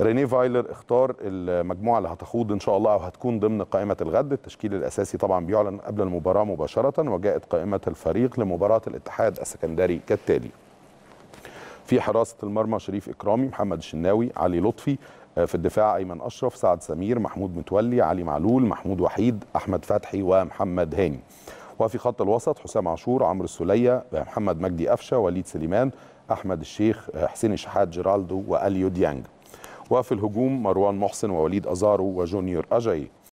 رينيه فايلر اختار المجموعة اللي هتخوض إن شاء الله أو هتكون ضمن قائمة الغد. التشكيل الأساسي طبعا بيعلن قبل المباراة مباشرة وجاءت قائمة الفريق لمباراة الاتحاد السكندري كالتالي. في حراسة المرمى شريف إكرامي محمد الشناوي علي لطفي في الدفاع أيمن أشرف سعد سمير محمود متولي علي معلول محمود وحيد أحمد فتحي ومحمد هاني. وفي خط الوسط حسام عاشور عمرو السولية محمد مجدي قفشة وليد سليمان أحمد الشيخ حسين الشحات جيرالدو وأليو ديانج. وفي الهجوم مروان محسن ووليد أزارو وجونيور أجاي.